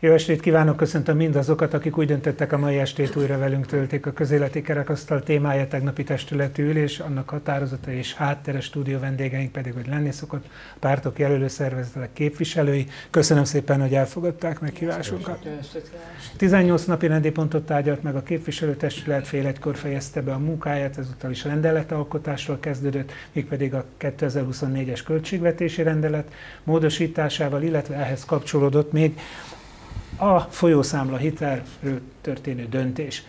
Jó estét kívánok, köszöntöm mindazokat, akik úgy döntöttek a mai estét újra velünk töltik a közéleti kerekasztal témája tegnapi testületi ülés, annak határozata és hátteres stúdió vendégeink pedig, hogy lenni szokott, pártok jelölő szervezetek képviselői. Köszönöm szépen, hogy elfogadták meghívásunkat. 18 napi rendi pontot tárgyalt meg a képviselőtestület, fél egykor fejezte be a munkáját, ezúttal is rendeletalkotásról kezdődött, mégpedig a 2024-es költségvetési rendelet módosításával, illetve ehhez kapcsolódott még a folyószámla hitelről történő döntés.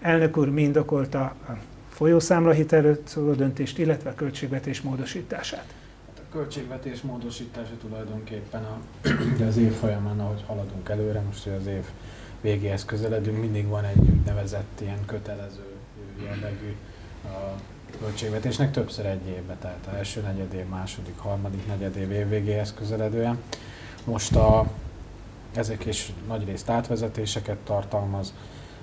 Elnök úr mi indokolta a folyószámla hitelről szóló döntést, illetve a költségvetés módosítását? Hát a költségvetés módosítása tulajdonképpen a, az év folyamán, ahogy haladunk előre, most az év végéhez közeledünk, mindig van egy úgynevezett ilyen kötelező jellegű a költségvetésnek többször egy évben, tehát a első negyedév, második, harmadik negyedév év végéhez közeledően. Most a ezek is nagyrészt átvezetéseket tartalmaz,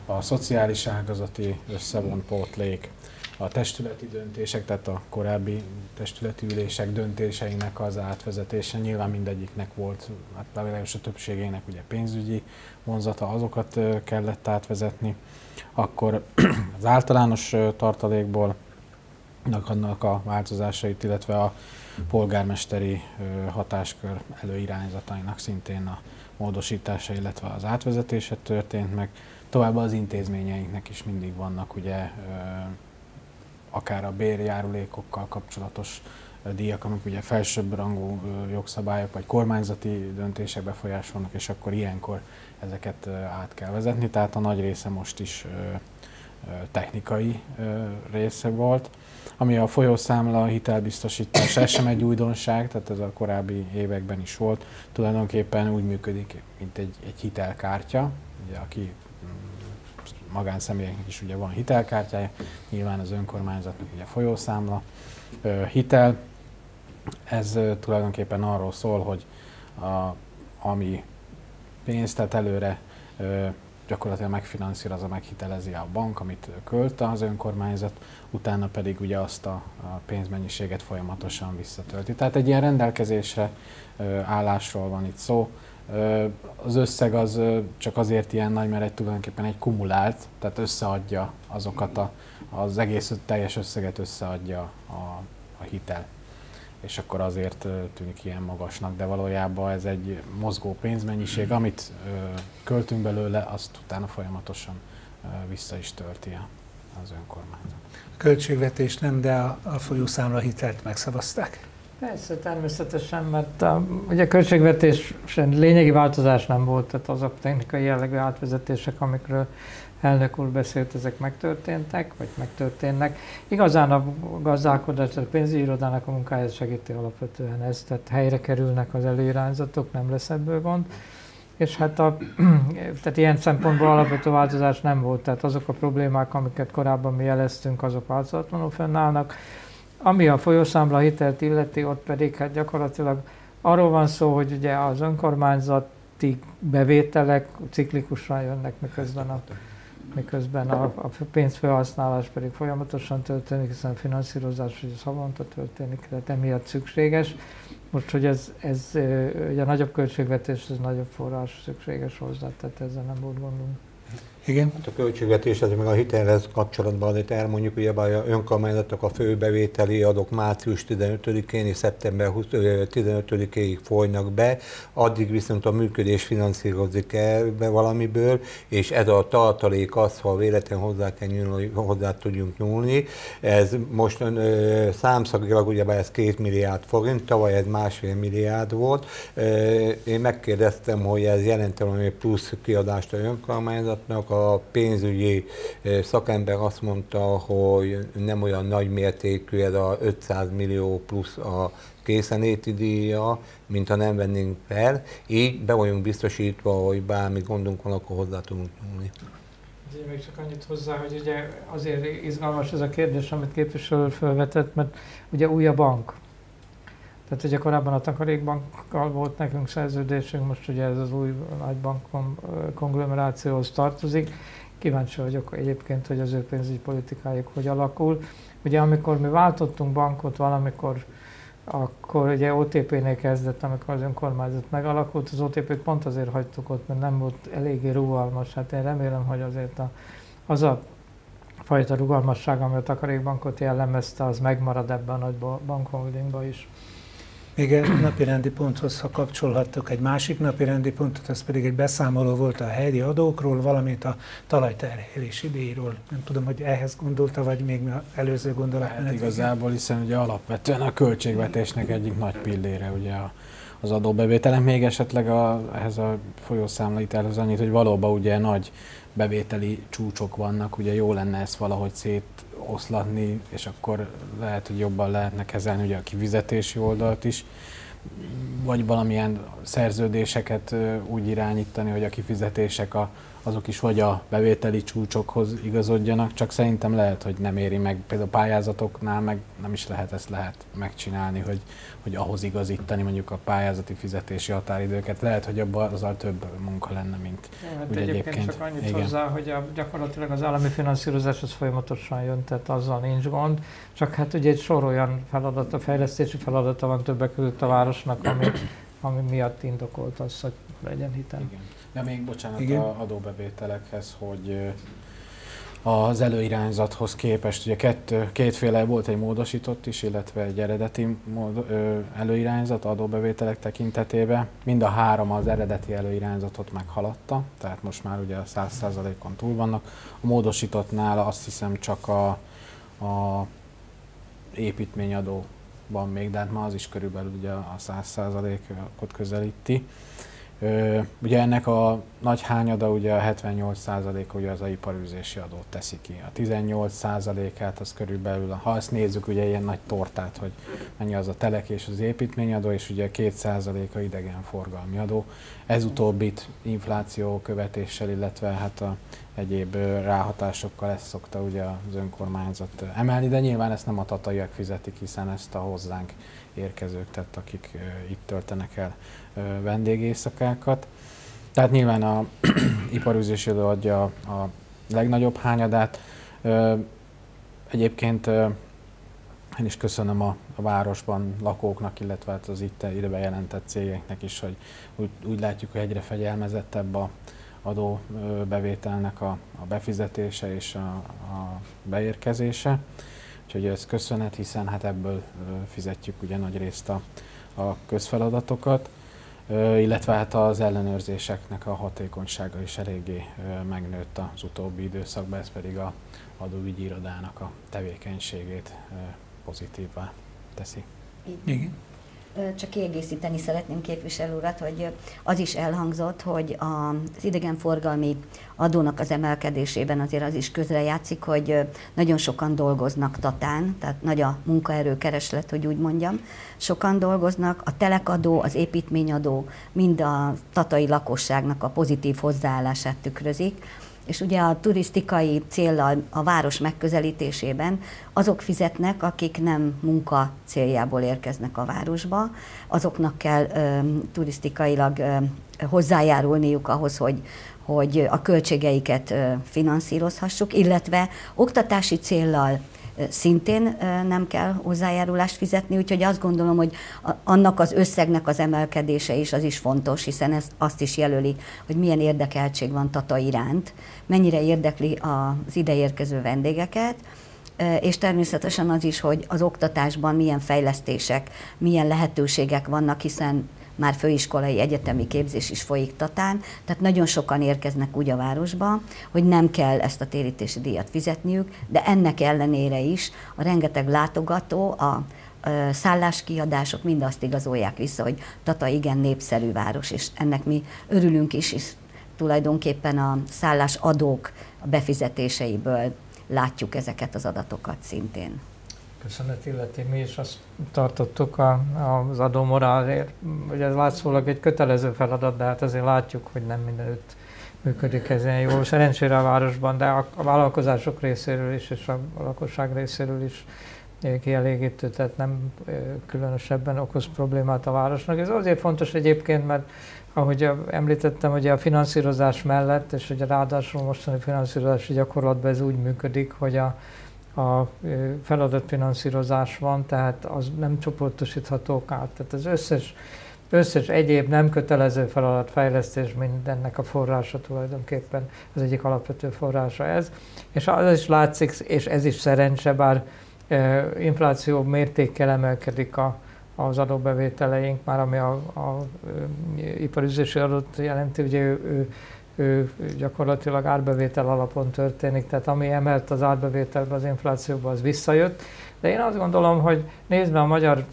a szociális ágazati összevont pótlék, a testületi döntések, tehát a korábbi testületi ülések döntéseinek az átvezetése. Nyilván mindegyiknek volt, hát legalábbis a többségének ugye pénzügyi vonzata, azokat kellett átvezetni. Akkor az általános tartalékból annak a változásait, illetve a polgármesteri hatáskör előirányzatainak szintén a módosítása, illetve az átvezetése történt meg. Továbbá az intézményeinknek is mindig vannak ugye akár a bérjárulékokkal kapcsolatos díjak, amik ugye felsőbb rangú jogszabályok vagy kormányzati döntések befolyásolnak, és akkor ilyenkor ezeket át kell vezetni. Tehát a nagy része most is technikai része volt. Ami a folyószámla hitelbiztosítás, ez sem egy újdonság, tehát ez a korábbi években is volt. Tulajdonképpen úgy működik, mint egy, egy hitelkártya, ugye, aki mm, magánszemélyeknek is ugye van hitelkártyája, nyilván az önkormányzatnak ugye folyószámla hitel. Ez tulajdonképpen arról szól, hogy a, ami pénzt tett előre gyakorlatilag megfinanszírozza, meghitelezi a bank, amit költ az önkormányzat, utána pedig ugye azt a, pénzmennyiséget folyamatosan visszatölti. Tehát egy ilyen rendelkezésre állásról van itt szó. Az összeg az csak azért ilyen nagy, mert egy tulajdonképpen egy kumulált, tehát összeadja azokat a, az egész teljes összeget összeadja a, a hitel és akkor azért tűnik ilyen magasnak, de valójában ez egy mozgó pénzmennyiség, amit költünk belőle, azt utána folyamatosan vissza is tölti az önkormányzat. A költségvetés nem, de a, a folyószámla hitelt megszavazták? Persze, természetesen, mert a, ugye a költségvetés lényegi változás nem volt, tehát azok technikai jellegű átvezetések, amikről elnök úr beszélt, ezek megtörténtek, vagy megtörténnek. Igazán a gazdálkodás, a pénzügyi irodának a munkáját segíti alapvetően ez, tehát helyre kerülnek az előirányzatok, nem lesz ebből gond. És hát a, tehát ilyen szempontból alapvető változás nem volt, tehát azok a problémák, amiket korábban mi jeleztünk, azok változatlanul fennállnak. Ami a folyószámla hitelt illeti, ott pedig hát gyakorlatilag arról van szó, hogy ugye az önkormányzati bevételek ciklikusan jönnek, miközben a miközben a, a pénzfelhasználás pedig folyamatosan történik, hiszen a finanszírozás ugye szavonta történik, tehát emiatt szükséges. Most, hogy ez, ez ugye a nagyobb költségvetés, ez nagyobb forrás szükséges hozzá, tehát ezzel nem volt gondunk. Igen. Hát a költségvetés, ez meg a hitelhez kapcsolatban azért elmondjuk, hogy a önkormányzatok a főbevételi adok március 15-én és szeptember 15-ig folynak be, addig viszont a működés finanszírozik el be valamiből, és ez a tartalék az, ha véletlen hozzá kell nyúlni, hozzá tudjunk nyúlni. Ez most számszakilag ugye ez két milliárd forint, tavaly ez másfél milliárd volt. Én megkérdeztem, hogy ez jelent valami plusz kiadást a önkormányzatnak, a pénzügyi szakember azt mondta, hogy nem olyan nagy mértékű ez a 500 millió plusz a készenéti díja, mint ha nem vennénk fel. Így be vagyunk biztosítva, hogy bármi gondunk van, akkor hozzá tudunk nyúlni. Azért még csak annyit hozzá, hogy ugye azért izgalmas ez a kérdés, amit képviselő felvetett, mert ugye új a bank. Tehát ugye korábban a Takarékbankkal volt nekünk szerződésünk, most ugye ez az új nagybank konglomerációhoz tartozik. Kíváncsi vagyok egyébként, hogy az ő pénzügyi politikájuk hogy alakul. Ugye amikor mi váltottunk bankot valamikor akkor ugye OTP-nél kezdett, amikor az önkormányzat megalakult, az OTP-t pont azért hagytuk ott, mert nem volt eléggé rugalmas. Hát én remélem, hogy azért a, az a fajta rugalmasság, ami a takarékbankot jellemezte, az megmarad ebben a nagy bankholdingban is. Még egy napi rendi ponthoz, ha kapcsolhattok egy másik napi rendi pontot, az pedig egy beszámoló volt a helyi adókról, valamint a talajterhelési díjról. Nem tudom, hogy ehhez gondolta, vagy még előző gondolat. Hát igazából, hiszen ugye alapvetően a költségvetésnek egyik nagy pillére ugye a, az adóbevételek. Még esetleg a, ehhez a folyószámlítelhez annyit, hogy valóban ugye nagy bevételi csúcsok vannak, ugye jó lenne ezt valahogy szétoszlatni, és akkor lehet, hogy jobban lehetne kezelni ugye a kifizetési oldalt is, vagy valamilyen szerződéseket úgy irányítani, hogy a kifizetések a, azok is vagy a bevételi csúcsokhoz igazodjanak, csak szerintem lehet, hogy nem éri meg. Például pályázatoknál meg nem is lehet ezt lehet megcsinálni, hogy, hogy ahhoz igazítani mondjuk a pályázati fizetési határidőket. Lehet, hogy abban azzal több munka lenne, mint ja, hát úgy egyébként. egyébként. csak annyit Igen. hozzá, hogy a, gyakorlatilag az állami finanszírozás az folyamatosan jön, tehát azzal nincs gond. Csak hát ugye egy sor olyan feladata, fejlesztési feladata van többek között a városnak, ami, ami miatt indokolt az, hogy legyen hitel. Igen. Ja, még bocsánat Igen. a adóbevételekhez, hogy az előirányzathoz képest, ugye kettő, kétféle volt egy módosított is, illetve egy eredeti mód, ö, előirányzat adóbevételek tekintetében. Mind a három az eredeti előirányzatot meghaladta, tehát most már ugye a 100%-on túl vannak. A módosítottnál azt hiszem csak a, a építményadó van még, de hát ma az is körülbelül ugye a 100%-ot közelíti. Ugye ennek a nagy hányada, ugye a 78%-a ugye az a iparűzési adót teszi ki. A 18%-át az körülbelül, ha azt nézzük, ugye ilyen nagy tortát, hogy mennyi az a telek és az építményadó, és ugye 2%-a idegenforgalmi adó. Ez utóbbit infláció követéssel, illetve hát a egyéb ráhatásokkal ezt szokta ugye az önkormányzat emelni, de nyilván ezt nem a tataiak fizetik, hiszen ezt a hozzánk érkezők, tehát akik itt töltenek el vendégészakákat. Tehát nyilván a iparűzési adó adja a legnagyobb hányadát. Egyébként én is köszönöm a, a városban lakóknak, illetve hát az itt ide bejelentett cégeknek is, hogy úgy, úgy látjuk, hogy egyre fegyelmezettebb a adóbevételnek a, a befizetése és a, a beérkezése. Úgyhogy ez köszönet, hiszen hát ebből fizetjük ugye nagy részt a, a közfeladatokat illetve hát az ellenőrzéseknek a hatékonysága is eléggé megnőtt az utóbbi időszakban, ez pedig a adóügyi irodának a tevékenységét pozitívvá teszi. Igen. Csak kiegészíteni szeretném képviselő urat, hogy az is elhangzott, hogy az idegenforgalmi adónak az emelkedésében azért az is közrejátszik, hogy nagyon sokan dolgoznak Tatán, tehát nagy a munkaerőkereslet, hogy úgy mondjam. Sokan dolgoznak, a telekadó, az építményadó mind a tatai lakosságnak a pozitív hozzáállását tükrözik és ugye a turisztikai céllal a város megközelítésében azok fizetnek, akik nem munka céljából érkeznek a városba, azoknak kell ö, turisztikailag ö, hozzájárulniuk ahhoz, hogy, hogy a költségeiket finanszírozhassuk, illetve oktatási céllal szintén nem kell hozzájárulást fizetni, úgyhogy azt gondolom, hogy annak az összegnek az emelkedése is az is fontos, hiszen ez azt is jelöli, hogy milyen érdekeltség van Tata iránt, mennyire érdekli az ideérkező vendégeket, és természetesen az is, hogy az oktatásban milyen fejlesztések, milyen lehetőségek vannak, hiszen már főiskolai egyetemi képzés is folyik Tatán, tehát nagyon sokan érkeznek úgy a városba, hogy nem kell ezt a térítési díjat fizetniük, de ennek ellenére is a rengeteg látogató, a szálláskiadások mind azt igazolják vissza, hogy Tata igen népszerű város, és ennek mi örülünk is, és tulajdonképpen a szállásadók befizetéseiből látjuk ezeket az adatokat szintén köszönet illeti. Mi is azt tartottuk a, az adómorálért, hogy ez látszólag egy kötelező feladat, de hát azért látjuk, hogy nem mindenütt működik ez ilyen jól. Szerencsére a városban, de a, a vállalkozások részéről is, és a, a lakosság részéről is kielégítő, tehát nem különösebben okoz problémát a városnak. Ez azért fontos egyébként, mert ahogy említettem, hogy a finanszírozás mellett, és hogy ráadásul mostani finanszírozási gyakorlatban ez úgy működik, hogy a a feladatfinanszírozás van, tehát az nem csoportosítható át. Tehát az összes, összes egyéb nem kötelező feladatfejlesztés mindennek a forrása tulajdonképpen, az egyik alapvető forrása ez. És az is látszik, és ez is szerencse, bár infláció mértékkel emelkedik a, az adóbevételeink, már ami a, a, a iparüzési adót jelenti, ugye ő, ő ő gyakorlatilag árbevétel alapon történik, tehát ami emelt az árbevételbe, az inflációba, az visszajött. De én azt gondolom, hogy nézve a magyar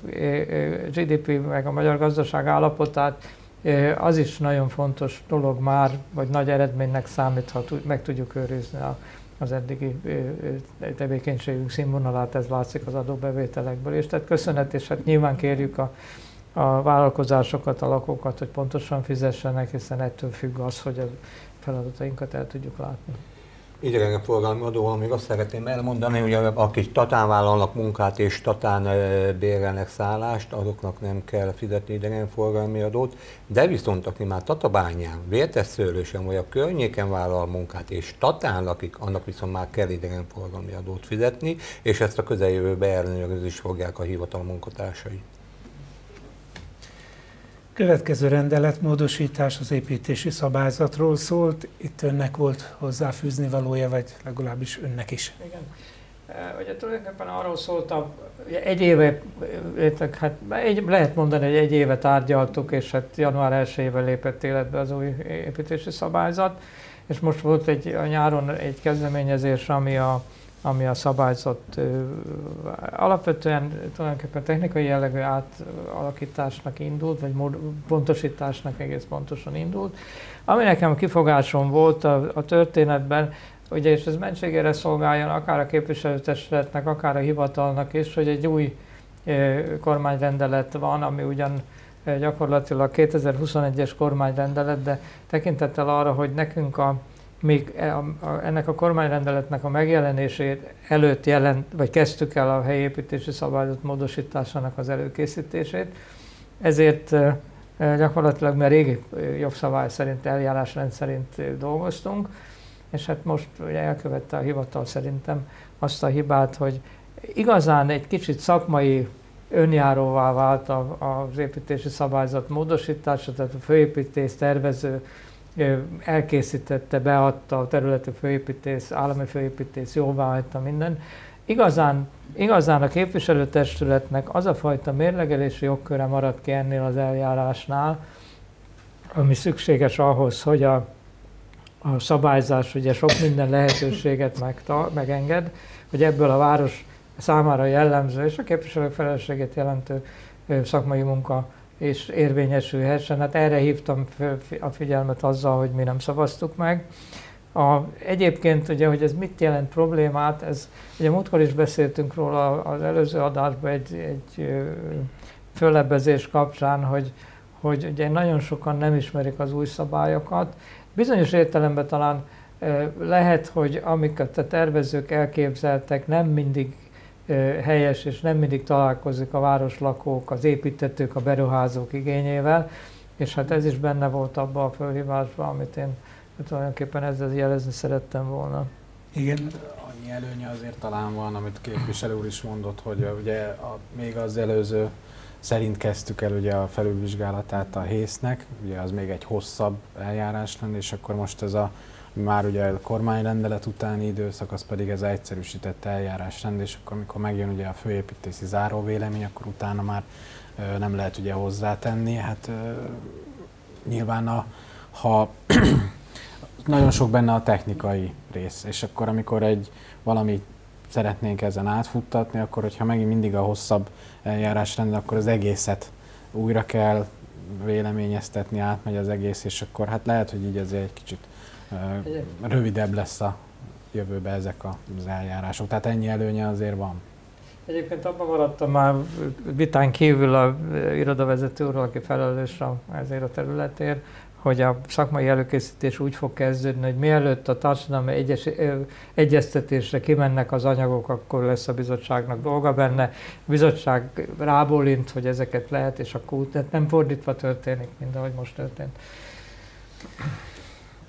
GDP meg a magyar gazdaság állapotát, az is nagyon fontos dolog már, vagy nagy eredménynek számít, ha meg tudjuk őrizni a, az eddigi tevékenységünk színvonalát, ez látszik az adóbevételekből is. Tehát köszönet, és hát nyilván kérjük a a vállalkozásokat, a lakókat, hogy pontosan fizessenek, hiszen ettől függ az, hogy a feladatainkat el tudjuk látni. Idegenforgalmi adóval még azt szeretném elmondani, hogy akik Tatán vállalnak munkát és Tatán bérelnek szállást, azoknak nem kell fizetni idegenforgalmi adót, de viszont aki már Tatabányán, Vértesszőlősen vagy a környéken vállal munkát és Tatán lakik, annak viszont már kell idegenforgalmi adót fizetni, és ezt a közeljövőben ellenőrizni is fogják a hivatal munkatársai. Következő rendeletmódosítás az építési szabályzatról szólt. Itt önnek volt hozzáfűzni valója, vagy legalábbis önnek is. Igen. Ugye tulajdonképpen arról szóltam, egy éve, hát egy, lehet mondani, hogy egy éve tárgyaltuk, és hát január 1-ével lépett életbe az új építési szabályzat, és most volt egy a nyáron egy kezdeményezés, ami a ami a szabályzat alapvetően tulajdonképpen technikai jellegű átalakításnak indult, vagy pontosításnak egész pontosan indult. Ami nekem kifogásom volt a, a történetben, ugye, és ez mentségére szolgáljon akár a képviselőtestületnek, akár a hivatalnak is, hogy egy új kormányrendelet van, ami ugyan gyakorlatilag 2021-es kormányrendelet, de tekintettel arra, hogy nekünk a még e, ennek a kormányrendeletnek a megjelenését előtt jelent, vagy kezdtük el a helyépítési szabályzat módosításának az előkészítését. Ezért e, e, gyakorlatilag mert régi jogszabály szerint, eljárásrend szerint dolgoztunk, és hát most ugye elkövette a hivatal szerintem azt a hibát, hogy igazán egy kicsit szakmai önjáróvá vált az építési szabályzat módosítása, tehát a főépítés tervező elkészítette, beadta a területi főépítész, állami főépítész, jóvá hagyta minden. Igazán, igazán a képviselőtestületnek az a fajta mérlegelési jogköre maradt ki ennél az eljárásnál, ami szükséges ahhoz, hogy a, a szabályzás ugye sok minden lehetőséget megta, megenged, hogy ebből a város számára jellemző és a képviselők felelősségét jelentő szakmai munka és érvényesülhessen. Hát erre hívtam a figyelmet azzal, hogy mi nem szavaztuk meg. A, egyébként ugye, hogy ez mit jelent problémát, ez ugye múltkor is beszéltünk róla az előző adásban egy, egy fölebbezés kapcsán, hogy, hogy ugye nagyon sokan nem ismerik az új szabályokat. Bizonyos értelemben talán lehet, hogy amiket a tervezők elképzeltek, nem mindig helyes, és nem mindig találkozik a városlakók, az építetők, a beruházók igényével, és hát ez is benne volt abban a fölhívásban, amit én tulajdonképpen ezzel jelezni szerettem volna. Igen, annyi előnye azért talán van, amit képviselő úr is mondott, hogy ugye a, még az előző szerint kezdtük el ugye a felülvizsgálatát a hésznek, ugye az még egy hosszabb eljárás lenne, és akkor most ez a már ugye a kormányrendelet utáni időszak, az pedig ez egyszerűsített eljárásrend, és akkor amikor megjön ugye a főépítési záróvélemény, akkor utána már nem lehet ugye hozzátenni. Hát nyilván a, ha nagyon sok benne a technikai rész, és akkor amikor egy valami szeretnénk ezen átfuttatni, akkor hogyha megint mindig a hosszabb eljárásrend, akkor az egészet újra kell véleményeztetni, átmegy az egész, és akkor hát lehet, hogy így azért egy kicsit rövidebb lesz a jövőben ezek az eljárások. Tehát ennyi előnye azért van. Egyébként abban maradtam már vitán kívül a irodavezető úrral, aki felelős ezért a területért, hogy a szakmai előkészítés úgy fog kezdődni, hogy mielőtt a társadalmi egyes, egyeztetésre kimennek az anyagok, akkor lesz a bizottságnak dolga benne. A bizottság rábólint, hogy ezeket lehet, és akkor nem fordítva történik, mint ahogy most történt.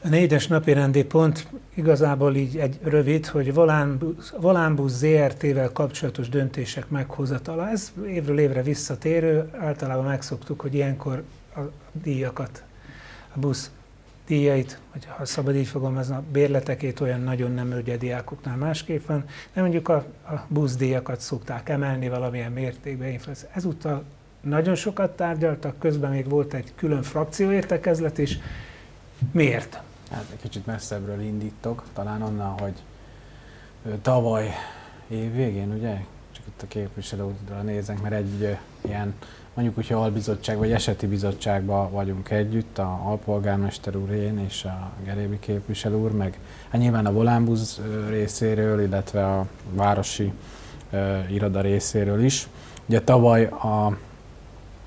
A négyes napi rendi pont igazából így egy rövid, hogy Volánbusz ZRT-vel kapcsolatos döntések meghozatala. Ez évről évre visszatérő, általában megszoktuk, hogy ilyenkor a díjakat, a busz díjait, vagy ha szabad így fogalmazni, a bérletekét olyan nagyon nem ugye diákoknál másképp van, de mondjuk a, a buszdíjakat szokták emelni valamilyen mértékben. Ezúttal nagyon sokat tárgyaltak, közben még volt egy külön frakcióértekezlet is. Miért? Hát egy kicsit messzebbről indítok, talán onnan, hogy tavaly év végén, ugye? Csak itt a képviselőre nézek, mert egy ilyen mondjuk, hogyha albizottság vagy eseti bizottságban vagyunk együtt, a alpolgármester úr, én és a Gerébi képviselő úr, meg hát nyilván a Volánbusz részéről, illetve a városi uh, iroda részéről is. Ugye tavaly a,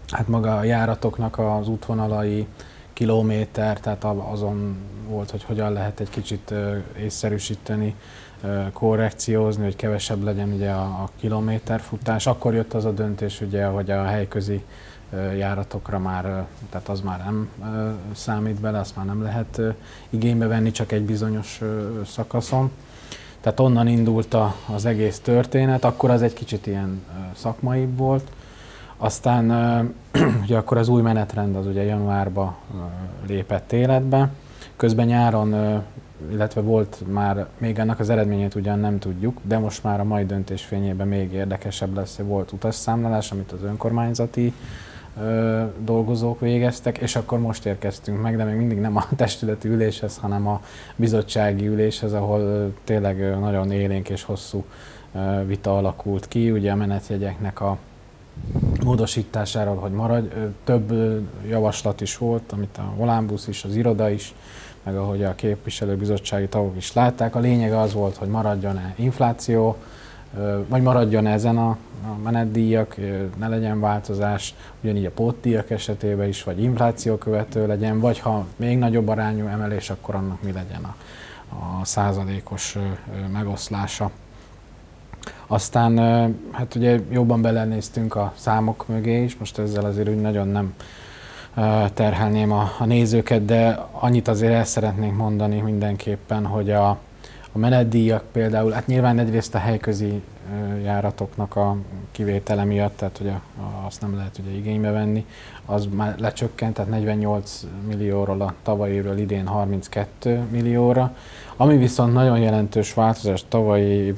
hát maga a járatoknak az útvonalai, kilométer, tehát azon volt, hogy hogyan lehet egy kicsit észszerűsíteni, korrekciózni, hogy kevesebb legyen ugye a, a kilométerfutás. Akkor jött az a döntés, ugye, hogy a helyközi járatokra már, tehát az már nem számít bele, azt már nem lehet igénybe venni, csak egy bizonyos szakaszon. Tehát onnan indult az egész történet, akkor az egy kicsit ilyen szakmaibb volt. Aztán ugye akkor az új menetrend az ugye januárban lépett életbe. Közben nyáron, illetve volt már, még ennek az eredményét ugyan nem tudjuk, de most már a mai döntés fényében még érdekesebb lesz, hogy volt utasszámlálás, amit az önkormányzati dolgozók végeztek, és akkor most érkeztünk meg, de még mindig nem a testületi üléshez, hanem a bizottsági üléshez, ahol tényleg nagyon élénk és hosszú vita alakult ki. Ugye a menetjegyeknek a módosításáról, hogy maradj. Több javaslat is volt, amit a Volánbusz is, az iroda is, meg ahogy a képviselőbizottsági tagok is látták. A lényeg az volt, hogy maradjon-e infláció, vagy maradjon ezen a, menetdíjak, ne legyen változás, ugyanígy a pótdíjak esetében is, vagy infláció követő legyen, vagy ha még nagyobb arányú emelés, akkor annak mi legyen a, a százalékos megoszlása. Aztán hát ugye jobban belenéztünk a számok mögé is, most ezzel azért úgy nagyon nem terhelném a, a nézőket, de annyit azért el szeretnénk mondani mindenképpen, hogy a, a menetdíjak például, hát nyilván egyrészt a helyközi járatoknak a kivétele miatt, tehát hogy a, a, azt nem lehet ugye igénybe venni, az már lecsökkent, tehát 48 millióról a tavalyiről idén 32 millióra. Ami viszont nagyon jelentős változás tavalyi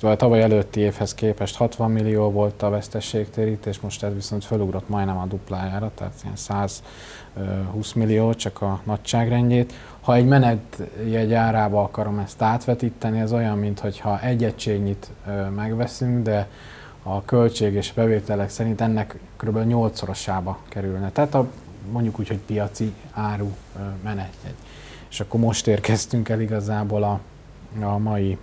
vagy tavaly előtti évhez képest 60 millió volt a vesztességtérítés, most ez viszont felugrott majdnem a duplájára, tehát ilyen 120 millió csak a nagyságrendjét. Ha egy menetjegy árába akarom ezt átvetíteni, ez olyan, mintha egy egységnyit megveszünk, de a költség és bevételek szerint ennek kb. 8-szorosába kerülne. Tehát a, mondjuk úgy, hogy piaci áru menetjegy. És akkor most érkeztünk el igazából a, a mai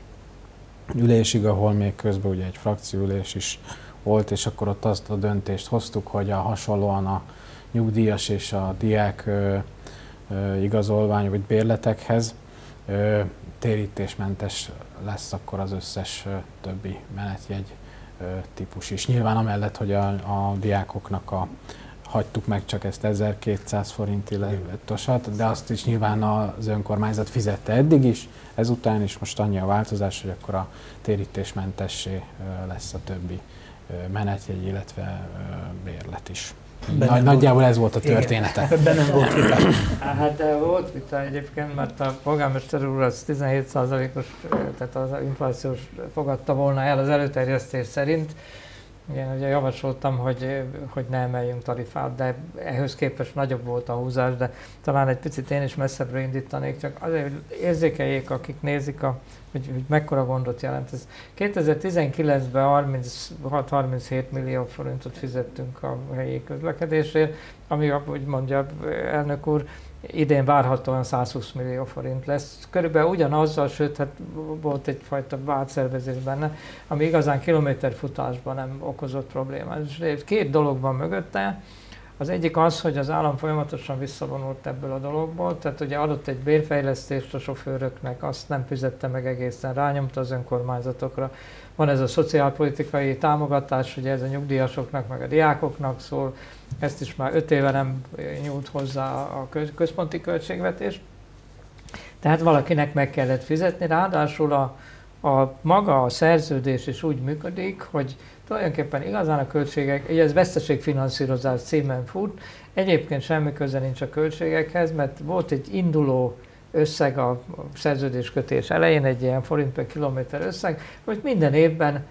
ülésig, ahol még közben ugye egy frakcióülés is volt, és akkor ott azt a döntést hoztuk, hogy a hasonlóan a nyugdíjas és a diák ö, ö, igazolvány vagy bérletekhez ö, térítésmentes lesz akkor az összes ö, többi menetjegy ö, típus is. Nyilván amellett, hogy a, a diákoknak a hagytuk meg csak ezt 1200 forint illetosat, de azt is nyilván az önkormányzat fizette eddig is, ezután is most annyi a változás, hogy akkor a térítésmentessé lesz a többi menetjegy, illetve bérlet is. Nagy, nagyjából ez volt a története. Ebben nem volt vita. Hát de volt vita egyébként, mert a polgármester úr az 17%-os, tehát az inflációs fogadta volna el az előterjesztés szerint, igen, ugye javasoltam, hogy, hogy ne emeljünk tarifát, de ehhez képest nagyobb volt a húzás, de talán egy picit én is messzebbre indítanék, csak azért, hogy érzékeljék, akik nézik, a, hogy, hogy mekkora gondot jelent ez. 2019-ben 36-37 millió forintot fizettünk a helyi közlekedésért, ami, ahogy mondja elnök úr, idén várhatóan 120 millió forint lesz. Körülbelül ugyanazzal, sőt, hát volt egyfajta váltszervezés benne, ami igazán kilométerfutásban nem okozott problémát. És két dolog van mögötte. Az egyik az, hogy az állam folyamatosan visszavonult ebből a dologból, tehát ugye adott egy bérfejlesztést a sofőröknek, azt nem fizette meg egészen, rányomta az önkormányzatokra. Van ez a szociálpolitikai támogatás, ugye ez a nyugdíjasoknak, meg a diákoknak szól, ezt is már öt éve nem nyújt hozzá a központi költségvetés. Tehát valakinek meg kellett fizetni, ráadásul a, a maga a szerződés is úgy működik, hogy tulajdonképpen igazán a költségek, ugye ez veszteségfinanszírozás címen fut, egyébként semmi köze nincs a költségekhez, mert volt egy induló összeg a szerződéskötés elején, egy ilyen forint per kilométer összeg, hogy minden évben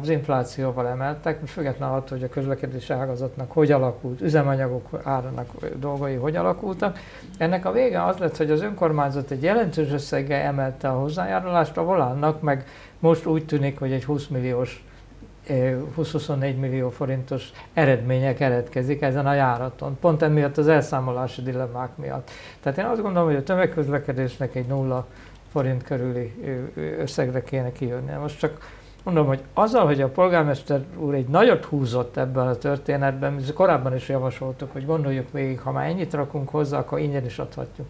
az inflációval emeltek, most függetlenül attól, hogy a közlekedési ágazatnak hogy alakult, üzemanyagok árának dolgai hogy alakultak. Ennek a vége az lett, hogy az önkormányzat egy jelentős összeggel emelte a hozzájárulást, a volánnak meg most úgy tűnik, hogy egy 20 milliós 20-24 millió forintos eredménye keretkezik ezen a járaton. Pont emiatt az elszámolási dilemmák miatt. Tehát én azt gondolom, hogy a tömegközlekedésnek egy nulla forint körüli összegre kéne kijönni. Most csak mondom, hogy azzal, hogy a polgármester úr egy nagyot húzott ebben a történetben, mi korábban is javasoltuk, hogy gondoljuk végig, ha már ennyit rakunk hozzá, akkor ingyen is adhatjuk.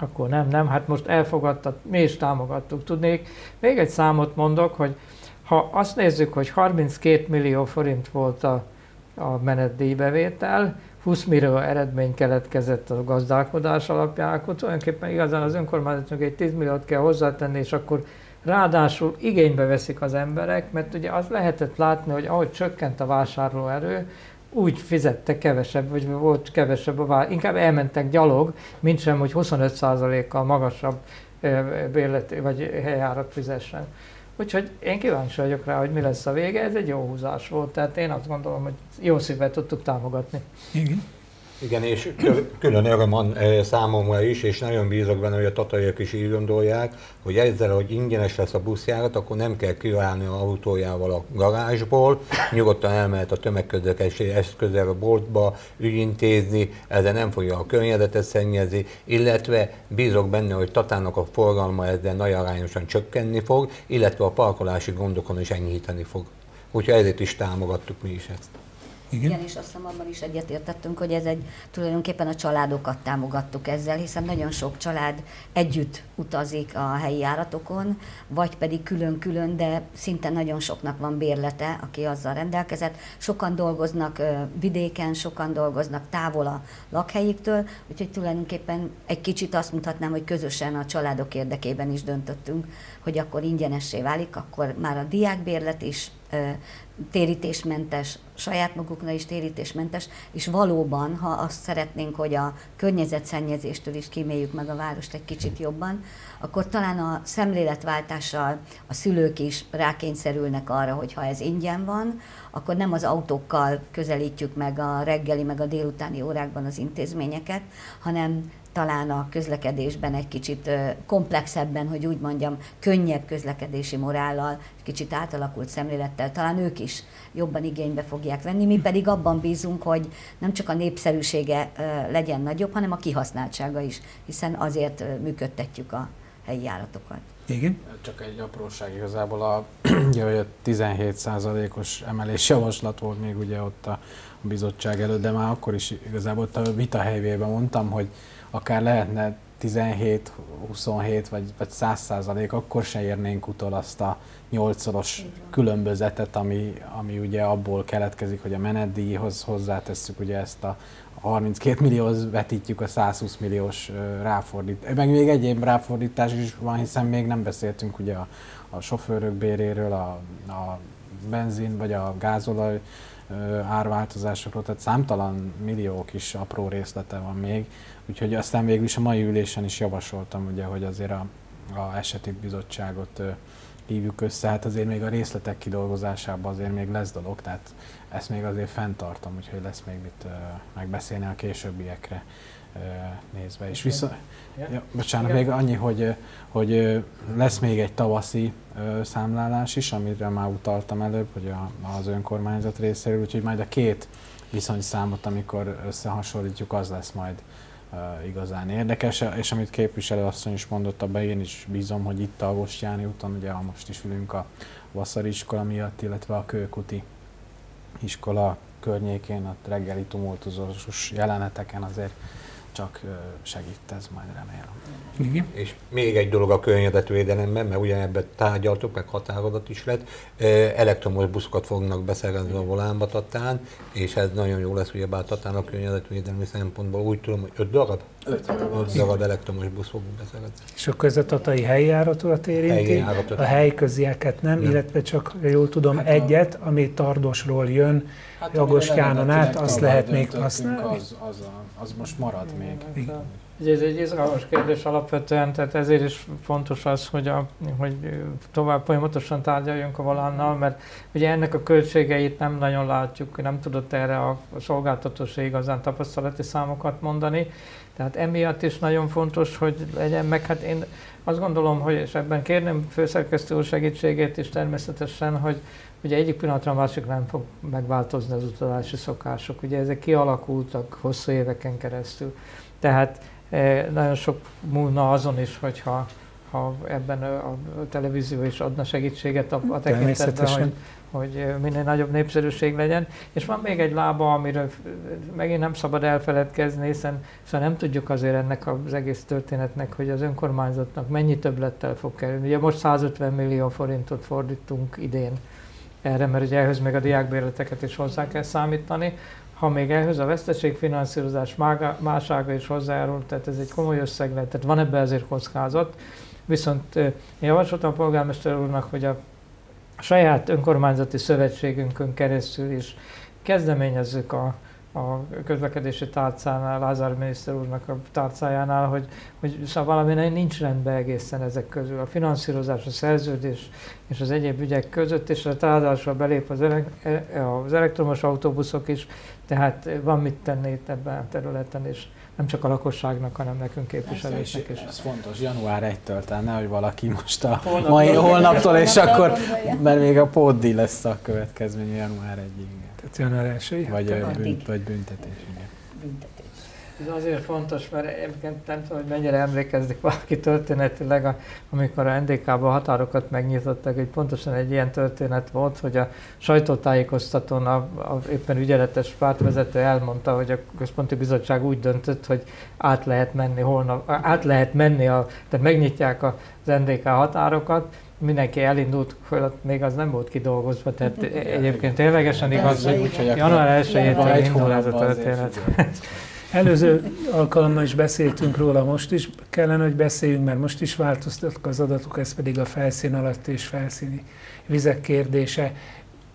Akkor nem, nem, hát most elfogadta, mi is támogattuk. Tudnék, még egy számot mondok, hogy ha azt nézzük, hogy 32 millió forint volt a, a menetdíjbevétel, 20 millió eredmény keletkezett a gazdálkodás alapján, akkor tulajdonképpen igazán az önkormányzatnak egy 10 milliót kell hozzátenni, és akkor ráadásul igénybe veszik az emberek, mert ugye az lehetett látni, hogy ahogy csökkent a vásárlóerő, úgy fizette kevesebb, vagy volt kevesebb a vár, inkább elmentek gyalog, mint sem, hogy 25%-kal magasabb bérlet vagy helyárat fizessen. Úgyhogy én kíváncsi vagyok rá, hogy mi lesz a vége. Ez egy jó húzás volt, tehát én azt gondolom, hogy jó szívvel tudtuk támogatni. Igen. Igen, és külön öröm van számomra is, és nagyon bízok benne, hogy a tatariak is így gondolják, hogy ezzel, hogy ingyenes lesz a buszjárat, akkor nem kell kiválni a autójával a garázsból, nyugodtan elmehet a tömegközlekedési eszközzel a boltba ügyintézni, ezzel nem fogja a környezetet szennyezni, illetve bízok benne, hogy Tatának a forgalma ezzel nagy arányosan csökkenni fog, illetve a parkolási gondokon is enyhíteni fog. Úgyhogy ezért is támogattuk mi is ezt. Igen. Igen, és azt hiszem abban is egyetértettünk, hogy ez egy tulajdonképpen a családokat támogattuk ezzel, hiszen nagyon sok család együtt utazik a helyi járatokon, vagy pedig külön-külön, de szinte nagyon soknak van bérlete, aki azzal rendelkezett. Sokan dolgoznak vidéken, sokan dolgoznak távol a lakhelyiktől, úgyhogy tulajdonképpen egy kicsit azt mutatnám, hogy közösen a családok érdekében is döntöttünk, hogy akkor ingyenessé válik, akkor már a diákbérlet is térítésmentes, saját maguknak is térítésmentes, és valóban, ha azt szeretnénk, hogy a környezetszennyezéstől is kiméljük meg a várost egy kicsit jobban, akkor talán a szemléletváltással a szülők is rákényszerülnek arra, hogy ha ez ingyen van, akkor nem az autókkal közelítjük meg a reggeli, meg a délutáni órákban az intézményeket, hanem talán a közlekedésben egy kicsit komplexebben, hogy úgy mondjam, könnyebb közlekedési morállal, kicsit átalakult szemlélettel, talán ők is jobban igénybe fogják venni. Mi pedig abban bízunk, hogy nem csak a népszerűsége legyen nagyobb, hanem a kihasználtsága is, hiszen azért működtetjük a helyi járatokat. Igen. Csak egy apróság igazából a, ugye, a 17%-os emelés javaslat volt még ugye ott a bizottság előtt, de már akkor is igazából ott a vita helyvében mondtam, hogy akár lehetne 17, 27 vagy, vagy 100 százalék, akkor se érnénk utol azt a nyolcszoros különbözetet, ami, ami ugye abból keletkezik, hogy a menetdíjhoz hozzátesszük ugye ezt a 32 millióhoz vetítjük a 120 milliós ráfordít. Meg még egyéb ráfordítás is van, hiszen még nem beszéltünk ugye a, a sofőrök béréről, a, a benzin vagy a gázolaj árváltozásokról, tehát számtalan milliók is apró részlete van még, úgyhogy aztán végül is a mai ülésen is javasoltam, ugye, hogy azért a, a eseti bizottságot hívjuk össze, hát azért még a részletek kidolgozásában azért még lesz dolog, tehát ezt még azért fenntartom, úgyhogy lesz még mit uh, megbeszélni a későbbiekre uh, nézve. És vissza, ja, bocsánat, még annyi, hogy, hogy lesz még egy tavaszi uh, számlálás is, amire már utaltam előbb, hogy a, az önkormányzat részéről, úgyhogy majd a két viszonyszámot, amikor összehasonlítjuk, az lesz majd igazán érdekes, és amit képviselő asszony is mondott, abban én is bízom, hogy itt a Agostyáni úton, ugye most is ülünk a Vasszari iskola miatt, illetve a Kőkuti iskola környékén, a reggeli tumultuzós jeleneteken azért csak segít ez majd remélem. Igen. És még egy dolog a környezetvédelemben, mert ugye ebben tárgyaltuk, meg határozat is lett, elektromos buszokat fognak beszerezni a volánba Tatán, és ez nagyon jó lesz ugye bár Tatán a környezetvédelmi szempontból. Úgy tudom, hogy öt darab? Öt darab. Öt darab elektromos busz fogunk beszerezni. És akkor ez a tatai helyjáratot érinti, Helyjáratot. a helyközieket nem, Nem. illetve csak, jól tudom, Hát a- egyet, ami Tardosról jön, Hát, Jagoskjánon át, azt lehet még használni? Az, az, a, az most marad még. Igen. Ugye ez egy izgalmas kérdés alapvetően, tehát ezért is fontos az, hogy, a, hogy tovább folyamatosan tárgyaljunk a volánnal, mert ugye ennek a költségeit nem nagyon látjuk, nem tudott erre a szolgáltató se igazán tapasztalati számokat mondani, tehát emiatt is nagyon fontos, hogy legyen meg, hát én azt gondolom, hogy és ebben kérném főszerkesztő úr segítségét is természetesen, hogy ugye egyik pillanatra a másik nem fog megváltozni az utazási szokások. Ugye ezek kialakultak hosszú éveken keresztül. Tehát eh, nagyon sok múlna azon is, hogyha ha ebben a, televízió is adna segítséget a, a tekintetben, hogy, hogy minél nagyobb népszerűség legyen. És van még egy lába, amiről megint nem szabad elfeledkezni, hiszen, hiszen nem tudjuk azért ennek az egész történetnek, hogy az önkormányzatnak mennyi többlettel fog kerülni. Ugye most 150 millió forintot fordítunk idén erre, mert ugye ehhez még a diákbérleteket is hozzá kell számítani. Ha még ehhez a veszteségfinanszírozás mága- másága is hozzájárul, tehát ez egy komoly összeg lehet, tehát van ebben azért kockázat. Viszont én javasoltam a polgármester úrnak, hogy a saját önkormányzati szövetségünkön keresztül is kezdeményezzük a, a közlekedési tárcánál, Lázár miniszter úrnak a tárcájánál, hogy, hogy szóval valami nincs rendben egészen ezek közül. A finanszírozás, a szerződés és az egyéb ügyek között, és ráadásul belép az, ele- e- az elektromos autóbuszok is, tehát van mit tenni itt ebben a területen, és nem csak a lakosságnak, hanem nekünk képviselőknek is. Ez fontos, január 1-től, tehát nehogy valaki most a Holnaptól. mai holnaptól, és Holnaptól akkor, mert még a pótdi lesz a következmény január 1-ig. Tehát január 1 Vagy, ö, addig. bünt, vagy büntetés, igen. Büntetés. Ez azért fontos, mert egyébként nem tudom, hogy mennyire emlékeznek valaki történetileg, a- amikor a NDK-ban a határokat megnyitottak, hogy pontosan egy ilyen történet volt, hogy a sajtótájékoztatón a, a éppen ügyeletes pártvezető elmondta, hogy a központi bizottság úgy döntött, hogy át lehet menni holnap, át lehet menni, a, tehát megnyitják az NDK határokat, mindenki elindult, holott még az nem volt kidolgozva, tehát egyébként ténylegesen igaz, hogy január Van 1-től egy indul ez a történet. Előző alkalommal is beszéltünk róla, most is kellene, hogy beszéljünk, mert most is változtatnak az adatok, ez pedig a felszín alatt és felszíni vizek kérdése.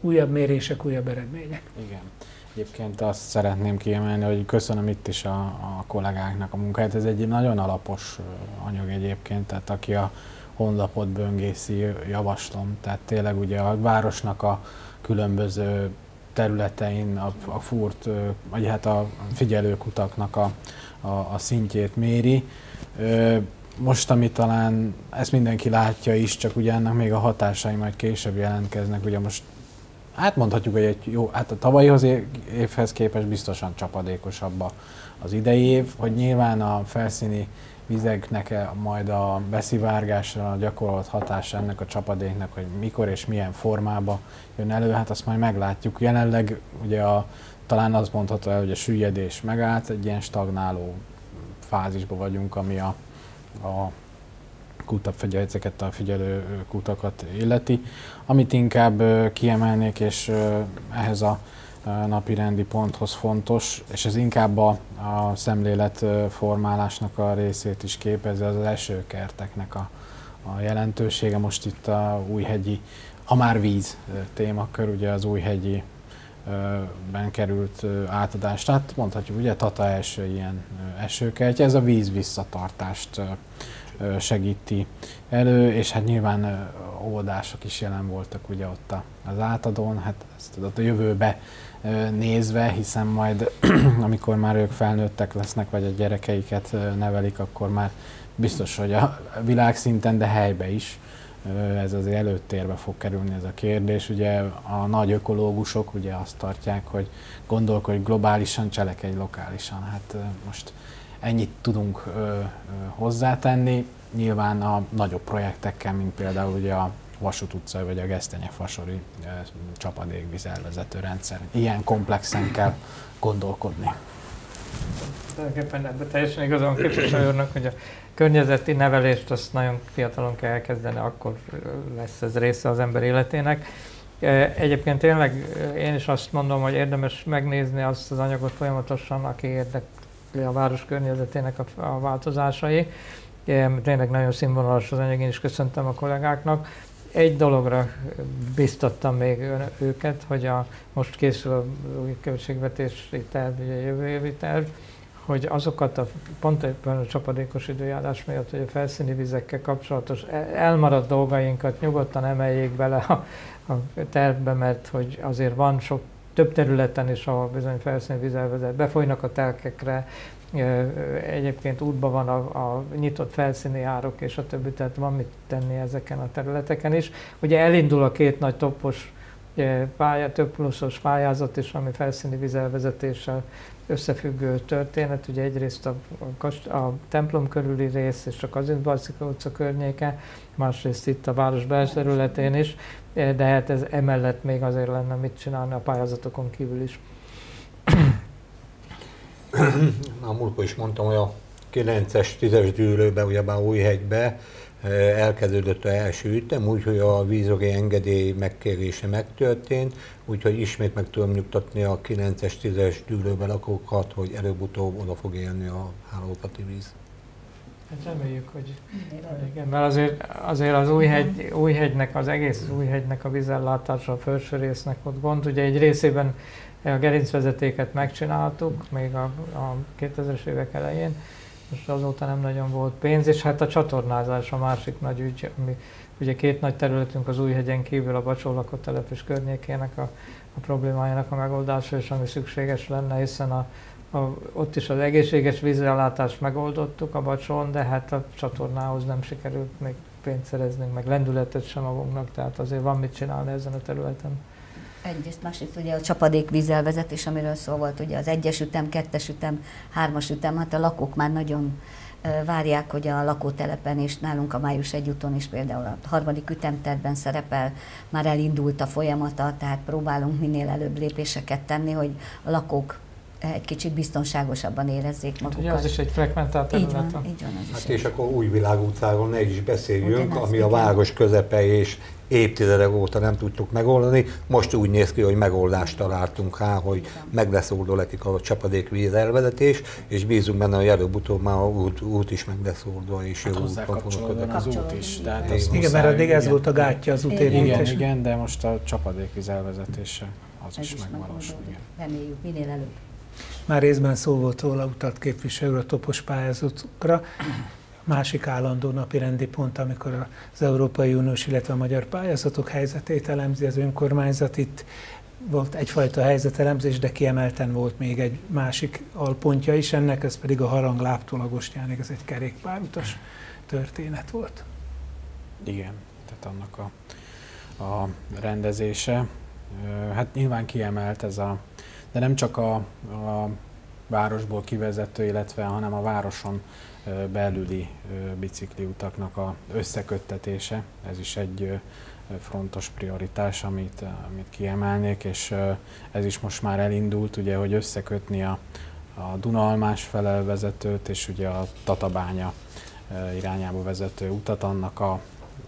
Újabb mérések, újabb eredmények. Igen. Egyébként azt szeretném kiemelni, hogy köszönöm itt is a, a kollégáknak a munkáját. Ez egy nagyon alapos anyag egyébként, tehát aki a honlapot böngészi, javaslom. Tehát tényleg ugye a városnak a különböző területein a, a furt, vagy hát a figyelőkutaknak a, a, a szintjét méri. Most, ami talán ezt mindenki látja is, csak ugye ennek még a hatásai majd később jelentkeznek. Ugye most Hát mondhatjuk, hogy egy jó, hát a tavalyihoz é- évhez képest biztosan csapadékosabb az idei év, hogy nyilván a felszíni vizeknek majd a beszivárgásra a gyakorolt hatása ennek a csapadéknak, hogy mikor és milyen formába jön elő, hát azt majd meglátjuk. Jelenleg ugye a, talán azt mondható el, hogy a süllyedés megállt, egy ilyen stagnáló fázisban vagyunk, ami a, a kuta, figyel, ezeket a figyelő kutakat illeti. Amit inkább kiemelnék, és ehhez a napi rendi ponthoz fontos, és ez inkább a, a szemlélet formálásnak a részét is képezi, az az esőkerteknek a, a jelentősége. Most itt a újhegyi, ha már víz témakör, ugye az újhegyi ben került ö, átadás. Tehát mondhatjuk, ugye Tata első ilyen esőkertje, ez a víz visszatartást segíti elő, és hát nyilván ö, oldások is jelen voltak ugye ott az átadón, hát ezt a jövőbe nézve, hiszen majd amikor már ők felnőttek lesznek, vagy a gyerekeiket nevelik, akkor már biztos, hogy a világszinten, de helybe is ez azért előttérbe fog kerülni ez a kérdés. Ugye a nagy ökológusok ugye azt tartják, hogy gondolkodj globálisan, cselekedj lokálisan. Hát most ennyit tudunk hozzátenni. Nyilván a nagyobb projektekkel, mint például ugye a Vasút utcai vagy a Gesztenye-Fasori ö, csapadékvíz elvezető rendszer. Ilyen komplexen kell gondolkodni. tulajdonképpen ebben teljesen igazán képviselőrnek, hogy a környezeti nevelést azt nagyon fiatalon kell elkezdeni, akkor lesz ez része az ember életének. Egyébként tényleg én is azt mondom, hogy érdemes megnézni azt az anyagot folyamatosan, aki érdekli a város környezetének a, a változásai. Tényleg nagyon színvonalas az anyag, én is köszöntem a kollégáknak. Egy dologra biztattam még őket, hogy a, most készül a új költségvetési terv, ugye jövő évi terv, hogy azokat a pont ebben a csapadékos időjárás miatt, hogy a felszíni vizekkel kapcsolatos e, elmaradt dolgainkat nyugodtan emeljék bele a, a tervbe, mert hogy azért van sok több területen is, ahol bizony felszíni vizelvezet, befolynak a telkekre, egyébként útban van a, a nyitott felszíni árok és a többi, tehát van mit tenni ezeken a területeken is. Ugye elindul a két nagy toppos pálya, több pluszos pályázat is, ami felszíni vizelvezetéssel összefüggő történet. Ugye egyrészt a, a, a templom körüli rész és a Kazinbarcika utca környéke, másrészt itt a város belső területén is, de hát ez emellett még azért lenne mit csinálni a pályázatokon kívül is. A múltkor is mondtam, hogy a 9-es, 10-es gyűlőbe, ugyebár Újhegybe eh, elkezdődött a első ütem, úgyhogy a vízogi engedély megkérése megtörtént, úgyhogy ismét meg tudom nyugtatni a 9-es, 10-es gyűlőben lakókat, hogy előbb-utóbb oda fog élni a hálózati víz. Hát reméljük, hogy, igen, mert azért, azért az Újhegy, Újhegynek, az egész Újhegynek a vízellátása a felső résznek ott gond. Ugye egy részében a gerincvezetéket megcsináltuk, még a, a 2000-es évek elején, most azóta nem nagyon volt pénz, és hát a csatornázás a másik nagy ügy, ami ugye két nagy területünk az Újhegyen kívül a Bacsó lakótelep és környékének a, a problémájának a megoldása, és ami szükséges lenne, hiszen a, a, ott is az egészséges vízellátást megoldottuk a Bacsón, de hát a csatornához nem sikerült még pénzt szereznünk, meg lendületet sem magunknak, tehát azért van mit csinálni ezen a területen. Egyrészt, másrészt ugye a csapadék vízelvezetés, amiről szó volt, ugye az egyes ütem, kettes ütem, hármas ütem, hát a lakók már nagyon várják, hogy a lakótelepen és nálunk a május egy úton is például a harmadik ütemterben szerepel, már elindult a folyamata, tehát próbálunk minél előbb lépéseket tenni, hogy a lakók egy kicsit biztonságosabban érezzék magukat. Hát, ugye az is egy frekventált terület. Így van, így van. Az hát is és egy. akkor új utcáról ne is beszéljünk, Ugyanaz, ami a igen. város közepe és évtizedek óta nem tudtuk megoldani. Most úgy néz ki, hogy megoldást találtunk rá, hogy meg lesz oldóletik a csapadékvíz elvezetés, és bízunk benne, hogy előbb-utóbb már a út, út is meg lesz oldva, és jó Hát hozzá úton oda. az út is. igen. Tehát Igen, azt Igen, mert addig ez igen. volt a gátja az Igen, Igen, igen, de most a csapadékvíz elvezetése az Ez is is megvalósul. igen. Reméljük, minél előbb. Már részben szó volt róla, utalt képviselő a topos pályázatokra. Másik állandó napi rendi pont, amikor az Európai Uniós, illetve a magyar pályázatok helyzetét elemzi az önkormányzat. Itt volt egyfajta helyzetelemzés, de kiemelten volt még egy másik alpontja is ennek, ez pedig a harang láptól ez egy kerékpárutas történet volt. Igen, tehát annak a, a rendezése. Hát nyilván kiemelt ez a, de nem csak a, a városból kivezető, illetve hanem a városon belüli bicikliutaknak a összeköttetése. Ez is egy ö, fontos prioritás, amit, amit kiemelnék, és ez is most már elindult, ugye, hogy összekötni a, a Dunalmás fele vezetőt, és ugye a Tatabánya irányába vezető utat, annak a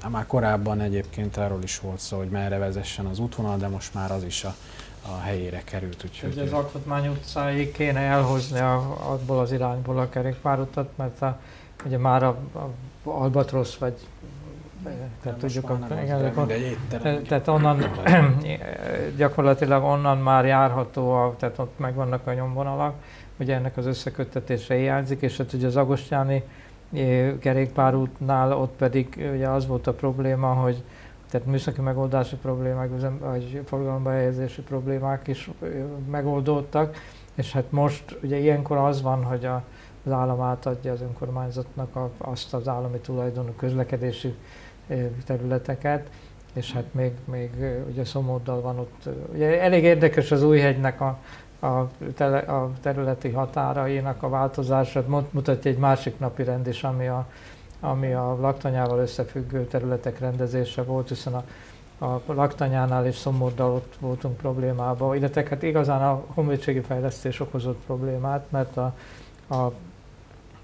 már korábban egyébként arról is volt szó, hogy merre vezessen az útvonal, de most már az is a, a helyére került. Úgyhogy Ugye az Alkotmány utcáig kéne elhozni a, abból az irányból a kerékpárutat, mert a, ugye már a, a Albatrosz vagy tehát tudjuk, a, az, akkor- tehát onnan gyakorlatilag onnan már járható, a, tehát ott megvannak a nyomvonalak, ugye ennek az összeköttetése hiányzik, és hát ugye az Agostyáni eh, kerékpárútnál ott pedig ugye az volt a probléma, hogy tehát műszaki megoldási problémák, vagy forgalomba helyezési problémák is megoldódtak, és hát most ugye ilyenkor az van, hogy a, az állam átadja az önkormányzatnak a, azt az állami tulajdonú közlekedési területeket, és hát még, még ugye Szomóddal van ott, ugye elég érdekes az Újhegynek a, a, tele, a területi határainak a változása, Mut- mutatja egy másik napi rend is, ami a, ami a laktanyával összefüggő területek rendezése volt, hiszen a, a laktanyánál és Szomorddal ott voltunk problémában, illetve hát igazán a honvédségi fejlesztés okozott problémát, mert a, a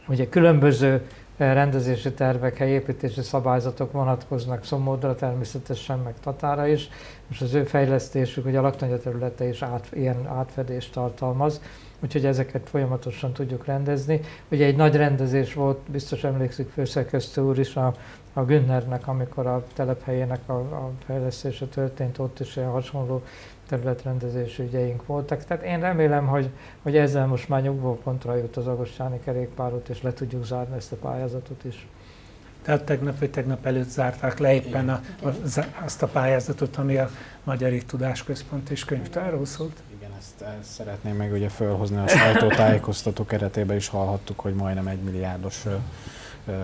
ugye különböző rendezési tervek, helyépítési szabályzatok vonatkoznak Szomódra természetesen, meg Tatára is. Most az ő fejlesztésük, hogy a laktanya területe is át, ilyen átfedést tartalmaz, úgyhogy ezeket folyamatosan tudjuk rendezni. Ugye egy nagy rendezés volt, biztos emlékszik főszerkesztő úr is a, a Günnernek, amikor a telephelyének a, a fejlesztése történt, ott is olyan hasonló területrendezési ügyeink voltak. Tehát én remélem, hogy, hogy ezzel most már nyugvó pontra jut az Agostáni kerékpárot, és le tudjuk zárni ezt a pályázatot is. Tehát tegnap vagy tegnap előtt zárták le éppen a, a, azt a pályázatot, ami a Magyar Tudásközpont és Könyvtárról szólt. Ezt, ezt szeretném meg ugye felhozni a sajtótájékoztató keretében is hallhattuk, hogy majdnem egy milliárdos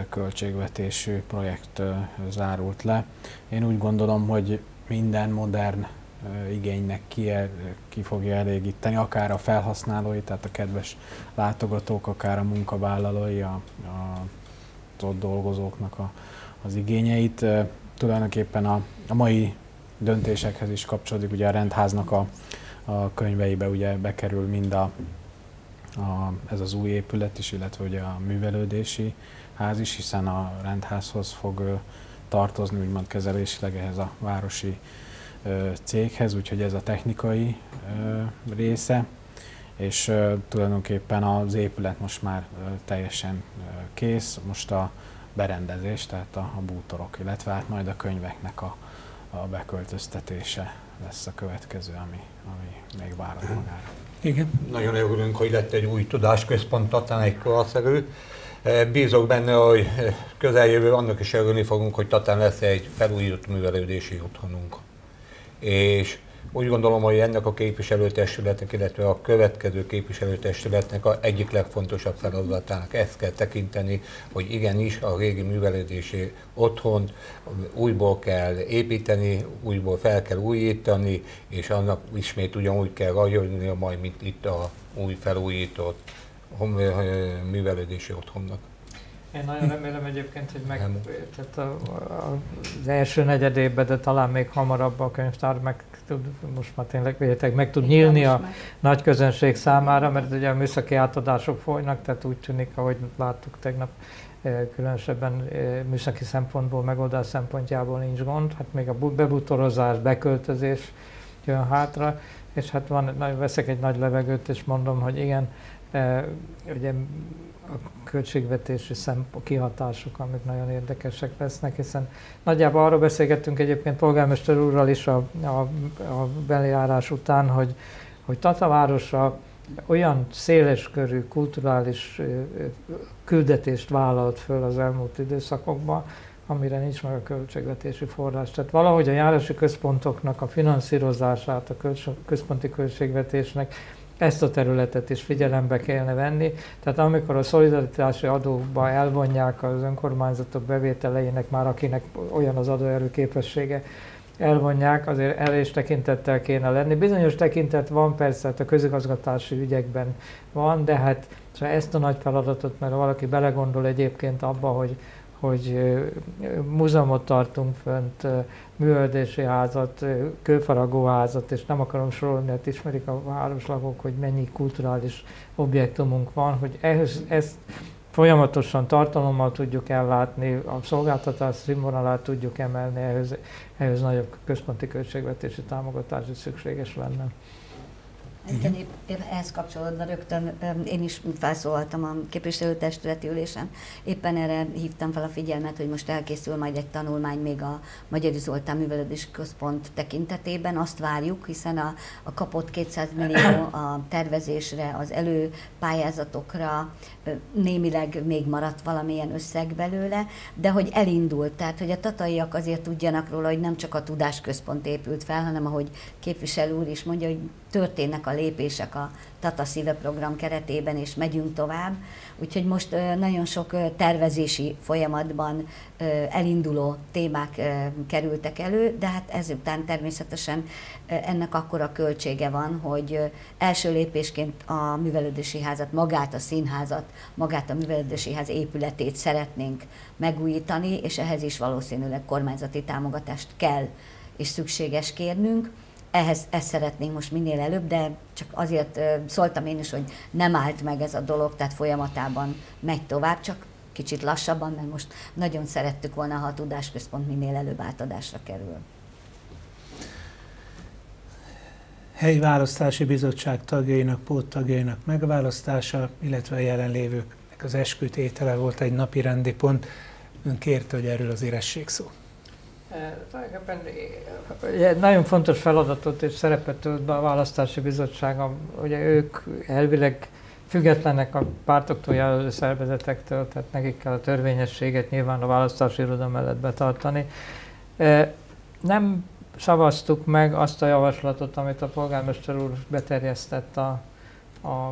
költségvetésű projekt zárult le. Én úgy gondolom, hogy minden modern igénynek ki, el, ki fogja elégíteni, akár a felhasználói, tehát a kedves látogatók, akár a munkavállalói, a, a, ott dolgozóknak a, az igényeit. Tulajdonképpen a, a mai döntésekhez is kapcsolódik, ugye a rendháznak a, a könyveibe ugye bekerül mind a, a, ez az új épület is, illetve ugye a művelődési ház is, hiszen a rendházhoz fog tartozni, úgymond kezelésileg ehhez a városi céghez, úgyhogy ez a technikai része, és tulajdonképpen az épület most már teljesen kész, most a berendezés, tehát a, a bútorok, illetve hát majd a könyveknek a, a beköltöztetése lesz a következő, ami, ami még várat magára. Igen. Nagyon örülünk, hogy lett egy új tudásközpont, Tatán egy korszerű. Bízok benne, hogy közeljövő annak is örülni fogunk, hogy Tatán lesz egy felújított művelődési otthonunk és úgy gondolom, hogy ennek a képviselőtestületnek, illetve a következő képviselőtestületnek a egyik legfontosabb feladatának ezt kell tekinteni, hogy igenis a régi művelődési otthon újból kell építeni, újból fel kell újítani, és annak ismét ugyanúgy kell ragyogni, majd mint itt a új felújított művelődési otthonnak. Én nagyon remélem egyébként, hogy meg, tehát a, a, az első negyedében, de talán még hamarabb a könyvtár meg tud, most már tényleg véletek, meg tud nyílni a meg. nagy közönség számára, mert ugye a műszaki átadások folynak, tehát úgy tűnik, ahogy láttuk tegnap, eh, különösebben eh, műszaki szempontból, megoldás szempontjából nincs gond, hát még a bebutorozás, beköltözés jön hátra, és hát van, veszek egy nagy levegőt, és mondom, hogy igen, eh, ugye a költségvetési szempont, kihatások, amik nagyon érdekesek lesznek, hiszen nagyjából arról beszélgettünk egyébként polgármester úrral is a, a, a bejárás után, hogy, hogy Tatavárosa olyan széleskörű kulturális küldetést vállalt föl az elmúlt időszakokban, amire nincs meg a költségvetési forrás. Tehát valahogy a járási központoknak a finanszírozását, a központi költségvetésnek ezt a területet is figyelembe kellene venni. Tehát amikor a szolidaritási adóba elvonják az önkormányzatok bevételeinek, már akinek olyan az adóerő képessége, elvonják, azért el is tekintettel kéne lenni. Bizonyos tekintet van persze, hát a közigazgatási ügyekben van, de hát ezt a nagy feladatot, mert valaki belegondol egyébként abba, hogy hogy múzeumot tartunk fönt, műveldési házat, kőfaragóházat, és nem akarom sorolni, mert ismerik a városlakók, hogy mennyi kulturális objektumunk van, hogy ehhez, ezt folyamatosan tartalommal tudjuk ellátni, a szolgáltatás színvonalát tudjuk emelni, ehhez, ehhez nagyobb központi költségvetési támogatás is szükséges lenne. Igen, épp ehhez kapcsolódva rögtön én is felszólaltam a képviselőtestületi ülésen. Éppen erre hívtam fel a figyelmet, hogy most elkészül majd egy tanulmány még a Magyar Zoltán Művelődés Központ tekintetében. Azt várjuk, hiszen a, a kapott 200 millió a tervezésre, az előpályázatokra némileg még maradt valamilyen összeg belőle, de hogy elindult, tehát hogy a tataiak azért tudjanak róla, hogy nem csak a tudásközpont épült fel, hanem ahogy képviselő úr is mondja, hogy történnek a lépések a Tata Szíve program keretében, és megyünk tovább. Úgyhogy most nagyon sok tervezési folyamatban elinduló témák kerültek elő, de hát ezután természetesen ennek akkora költsége van, hogy első lépésként a művelődési házat, magát a színházat, magát a művelődési ház épületét szeretnénk megújítani, és ehhez is valószínűleg kormányzati támogatást kell és szükséges kérnünk ehhez ezt szeretnénk most minél előbb, de csak azért szóltam én is, hogy nem állt meg ez a dolog, tehát folyamatában megy tovább, csak kicsit lassabban, mert most nagyon szerettük volna, ha a tudásközpont minél előbb átadásra kerül. helyi választási bizottság tagjainak, póttagjainak megválasztása, illetve a jelenlévőknek az eskütétele volt egy napi rendi pont. Ön kérte, hogy erről az éressék szó. Nagyon fontos feladatot és szerepet tölt be a választási bizottság. Ugye ők elvileg függetlenek a pártoktól jelölő szervezetektől, tehát nekik kell a törvényességet nyilván a választási iroda mellett betartani. Nem szavaztuk meg azt a javaslatot, amit a polgármester úr beterjesztett a, a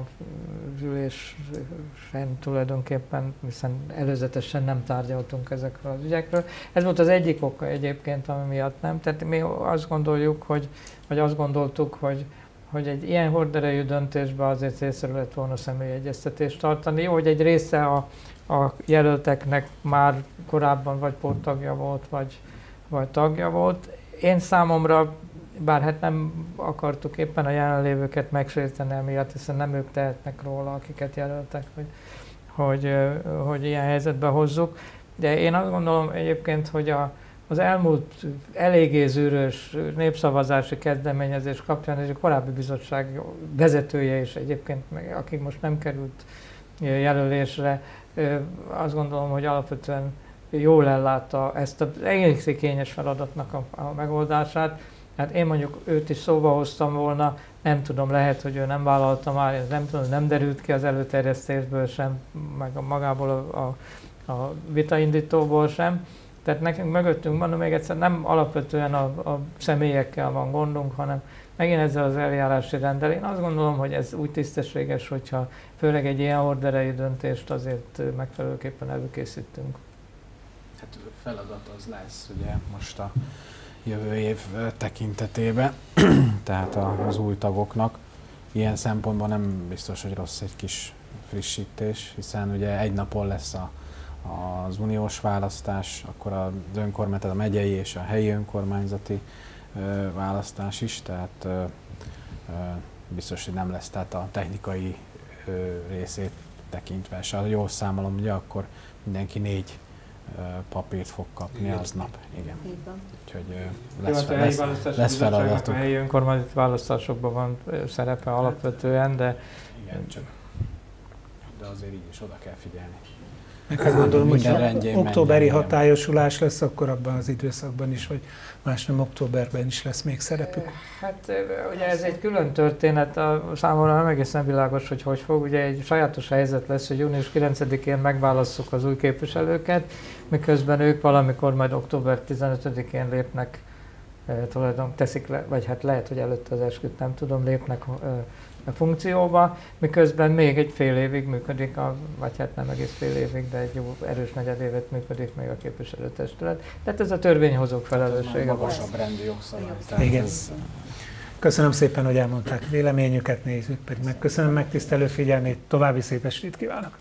ülésen tulajdonképpen, hiszen előzetesen nem tárgyaltunk ezekről az ügyekről. Ez volt az egyik oka egyébként, ami miatt nem. Tehát mi azt gondoljuk, hogy, vagy azt gondoltuk, hogy, hogy egy ilyen horderejű döntésbe azért célszerű lett volna személyegyeztetést tartani. Jó, hogy egy része a, a jelölteknek már korábban vagy póttagja volt, vagy, vagy tagja volt én számomra, bár hát nem akartuk éppen a jelenlévőket megsérteni emiatt, hiszen nem ők tehetnek róla, akiket jelöltek, hogy, hogy, hogy ilyen helyzetbe hozzuk. De én azt gondolom egyébként, hogy a, az elmúlt eléggé zűrös népszavazási kezdeményezés kapcsán, és a korábbi bizottság vezetője is egyébként, aki most nem került jelölésre, azt gondolom, hogy alapvetően jól ellátta ezt az egész kényes feladatnak a, a megoldását. Hát én mondjuk őt is szóba hoztam volna, nem tudom, lehet, hogy ő nem vállalta már, ez nem tudom, nem derült ki az előterjesztésből sem, meg a magából a, a, a vitaindítóból sem. Tehát nekünk mögöttünk, mondom még egyszer, nem alapvetően a, a személyekkel van gondunk, hanem megint ezzel az eljárási rendel. Én azt gondolom, hogy ez úgy tisztességes, hogyha főleg egy ilyen orderei döntést azért megfelelőképpen előkészítünk hát feladat az lesz ugye most a jövő év tekintetében, tehát az új tagoknak. Ilyen szempontból nem biztos, hogy rossz egy kis frissítés, hiszen ugye egy napon lesz a, az uniós választás, akkor az önkormányzat, a megyei és a helyi önkormányzati ö, választás is, tehát ö, ö, biztos, hogy nem lesz, tehát a technikai részét tekintve, és ha jól számolom, ugye akkor mindenki négy papírt fog kapni Igen. aznap. Igen. Úgyhogy lesz, Jó, lesz, lesz, lesz feladatok. A helyi önkormányzati választásokban van szerepe alapvetően, de... Igen, csak de azért így is oda kell figyelni. Meg hát gondolom, hogy októberi hatályosulás lesz, akkor abban az időszakban is, hogy más nem októberben is lesz még szerepük. Hát ugye ez egy külön történet, a számomra nem egészen világos, hogy hogy fog. Ugye egy sajátos helyzet lesz, hogy június 9-én megválasszuk az új képviselőket, miközben ők valamikor majd október 15-én lépnek tulajdon teszik le, vagy hát lehet, hogy előtte az esküt nem tudom, lépnek funkcióba, miközben még egy fél évig működik, a, vagy hát nem egész fél évig, de egy jó erős negyed évet működik még a képviselőtestület. Tehát ez a törvényhozók felelőssége. Ez magasabb rendű jogszabály. Igen. Ez... Köszönöm szépen, hogy elmondták véleményüket, nézzük pedig meg. Köszönöm megtisztelő figyelmét, további szép estét kívánok!